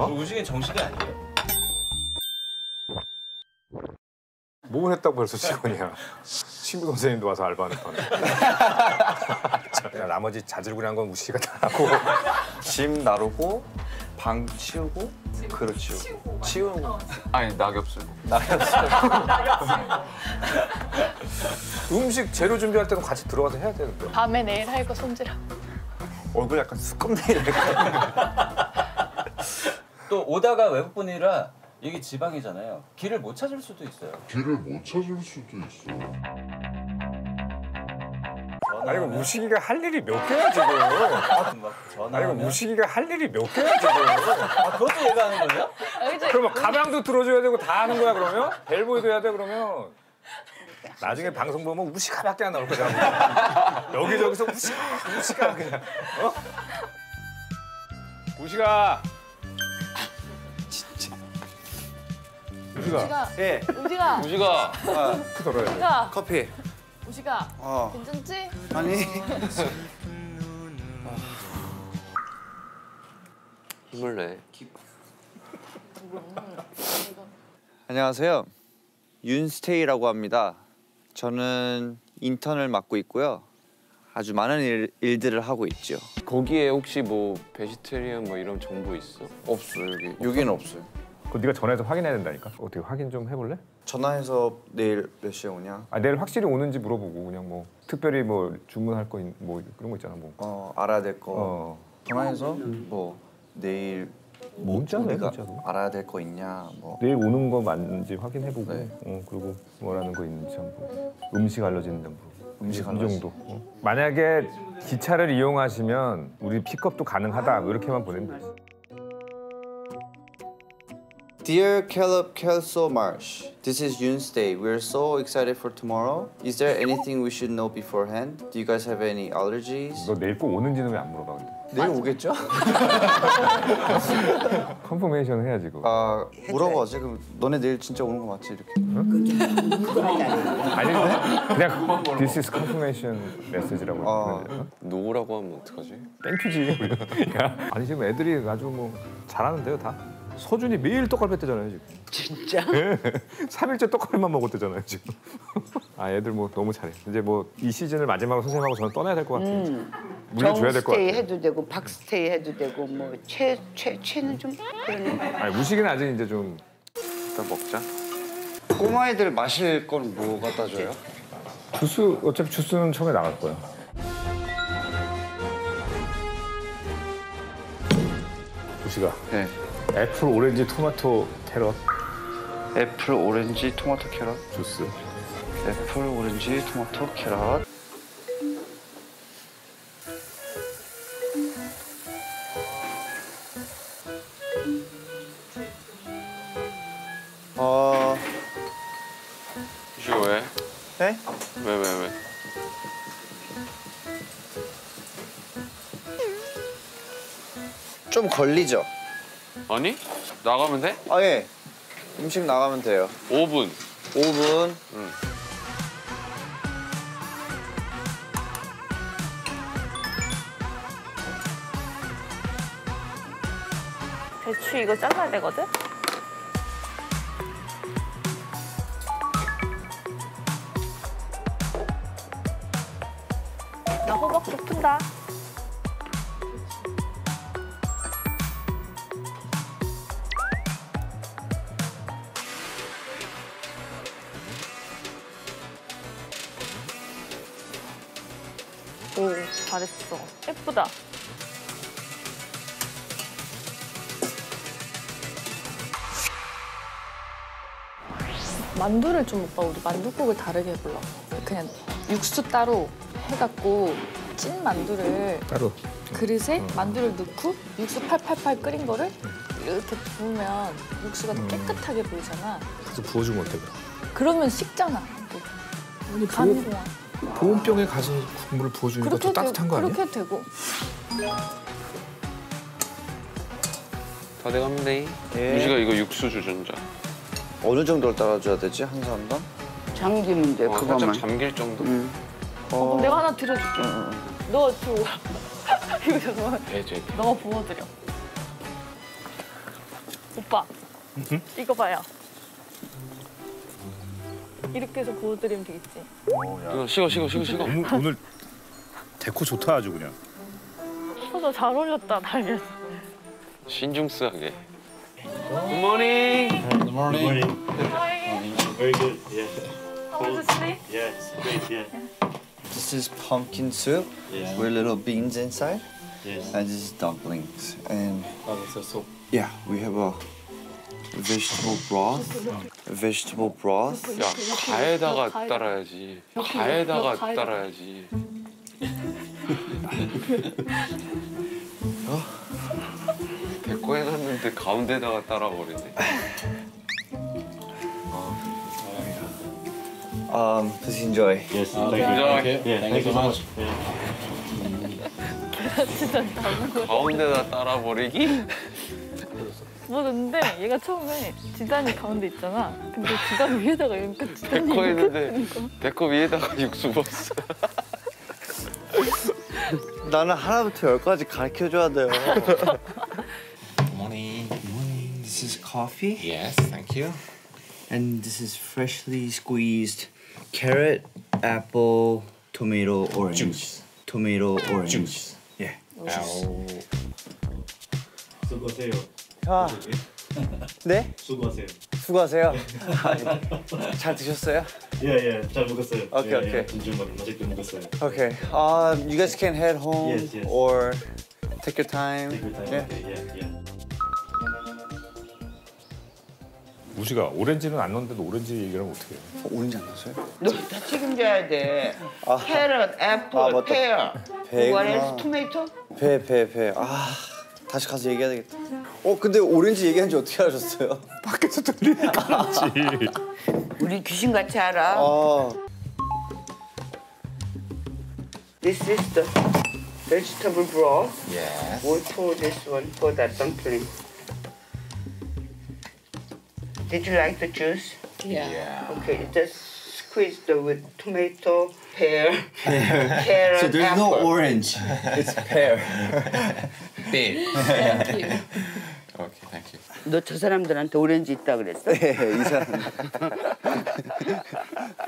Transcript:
어? 우식이 정식이 아니에요? 뭘 했다고 벌써 직원이야. 신부 선생님도 와서 알바하는 판. 나머지 자질구레한 건 우씨가 다 하고 짐 나르고 방 치우고 그릇 치우고 치우고 아니 낙엽 쓸고 음식 재료 준비할 때도 같이 들어가서 해야 되는데. 밤에 내일 할 거 손질하고. 얼굴 약간 수컷네일 또 오다가 외국 분이라 여기 지방이잖아요. 길을 못 찾을 수도 있어요. 길을 못 찾을 수도 있어. 아니 이거 무식이가 할 일이 몇 개야 지금. 아니 이거 무식이가 할 일이 몇 개야 지금. 아 그것도 얘가 하는 거예요? 그러면 가방도 들어줘야 되고 다 하는 거야 그러면? 벨보이도 해야 돼 그러면? 나중에 방송 보면 우시카밖에 안 나올 거잖아. 여기저기서 우시카, 우시카 그냥. 어? 우시가. 우시가. 우시가, 예. 우시가, 우지가. 크 덜어야 돼. 우시가, 커피. 우시가. 어. 괜찮지? 아니. 힘을 내. 안녕하세요. 윤스테이라고 합니다. 저는 인턴을 맡고 있고요. 아주 많은 일, 일들을 하고 있죠. 거기에 혹시 뭐 베지테리언 뭐 이런 정보 있어? 없어 여기? 여기는 없어요 그거 네가 전화해서 확인해야 된다니까. 어떻게 확인 좀 해볼래? 전화해서 내일 몇 시에 오냐 아 내일 확실히 오는지 물어보고 그냥 뭐 특별히 뭐 주문할 거 뭐 그런 거 있잖아 뭐. 어 알아야 될 거 어. 전화해서 뭐 내일 문자네 우리가 문자로. 알아야 될 거 있냐 뭐 내일 오는 거 맞는지 확인해보고 네. 어, 그리고 뭐라는 거 있는지 한번 음식 알러지 있는지 한번 음식 이 알러지? 정도 어. 만약에 기차를 이용하시면 우리 픽업도 가능하다 뭐 이렇게만 보내면 되지 Dear Caleb Kelso Marsh, this is Yoon's day. We're so excited for tomorrow. Is there anything we should know beforehand? Do you guys have any allergies? 너 내일 꼭 오는지는 왜 안 물어봐 근데 내일 오겠죠? Confirmation 해야지 그거 아 물어봐지 그럼 너네 내일 진짜 오는 거 맞지 이렇게? 아니 그냥 This is confirmation message라고 아. 어? no라고 하면 어떡하지? Thank you지 야, 아니 지금 애들이 아주 뭐 잘하는데요 다 서준이 매일 떡갈 뺐대잖아요 지금. 진짜? 3일째 떡갈만 먹었대잖아요 지금. 아 애들 뭐 너무 잘해. 이제 뭐 이 시즌을 마지막으로 선생님하고 저는 떠나야 될 것 같아요. 물려줘야 될것 정stay 같아요. 해도 되고 박stay 해도 되고 뭐최최 최는 좀 그러네. 아니 우식이는 아직 이제 좀 일단 먹자. 꼬마 애들 마실 건 뭐 갖다 줘요? 주스 어차피 주스는 처음에 나갈 거야 우식아 네 apple orange tomato carrot apple orange tomato carrot 주스 애플 오렌지 토마토 캐럿 어... 우지가 왜? 네? 왜 왜 왜, 좀 걸리죠? 아니? 나가면 돼? 아 예. 음식 나가면 돼요. 5분 5분. 응. 대추 이거 잘라야 되거든? 나 호박도 푼다. 잘했어. 예쁘다. 만두를 좀 오빠 우리 만두국을 다르게 해보려고 그냥 육수 따로 해갖고 찐 만두를 따로. 그릇에 만두를 넣고 육수 팔팔팔 끓인 거를 이렇게 부으면 육수가 더 깨끗하게 보이잖아. 가서 부어주면 어때 그러면 식잖아. 또간 공화 보온병에 가서 국물을 부어주니까 해도 따뜻한 거 아니야? 그렇게 되고 다 돼가면 돼 예. 우지가 이거 육수 주전자 어느 정도를 따라줘야 되지? 한 사람당? 잠기면 돼 어, 그거만. 잠길 정도 음. 어, 그럼 내가 하나 드려줄게 너 줘. 이거 줘. 돼돼 너가 부어드려 오빠 이거 봐요. 이렇게 해서 구워드리면 되겠지. 이거 식어 식어 식어 식어. 오늘, 오늘 데코 좋다 아주 그냥. 소도 잘 어울렸다 달걀. 신중스하게. 굿모닝. Good morning. Very good. Yeah. How was the sleep? Yeah. It's great. Yeah. This is pumpkin soup Yeah. with little beans inside, Yes. and this is dumplings. And Oh, it's a soup. yeah, we have a vegetable broth. Vegetable broth. 야 가에다가 가에다. 따라야지. 가에다가. 따라야지. 데코 해놨는데 가운데다가 따라버리네. Um, please enjoy. Yes. Thank you. Enjoy. Yeah. Thank you so much. 가운데다 따라버리기? 뭐 근데 얘가 처음에 지단이 가운데 있잖아. 근데 지단 위에다가 이렇게 지단이 데코 이렇게 했는데. 데코 위에다가 육수 부었어. 나는 하나부터 열까지 가르쳐 줘야 돼요. Morning. This is coffee, Yes, thank you. and this is freshly squeezed carrot, apple, tomato, orange. Juice. Tomato, orange. Juice. Yeah. 수고하세요. 아, 네? 수고하세요. 수고하세요. 잘 드셨어요? 예, 예. 잘 먹었어요. 오케이, 예, 오케이. 예. 맛- 맛있게 먹었어요. Okay. Um, you guys can head home Yes, yes. or take your time. Take your time. Yeah. Okay. Yeah, yeah. 우시가 오렌지는 안 넣는데도 오렌지 얘기를 하면 어떻게 해요? 어, 오렌지 안 넣었어요? 너다 책임져야 돼. Carrot, apple, 아. Pear. What else? Tomato? 배, 배, 배. 아, 다시 가서 얘기해야 되겠다. 어, 근데 오렌지 얘기한 지 어떻게 하셨어요? 밖에서 들리니까 그렇지. 우리 귀신같이 알아. 아, This is the vegetable broth. Yes. We'll pour this one for that dumpling. Did you like the juice? Yeah. Okay, just squeeze the with tomato, pear, carrot, so there's apple. no orange. It's pear. Big. thank you. 너 저 사람들한테 오렌지 있다 그랬어? 네, 이 사람.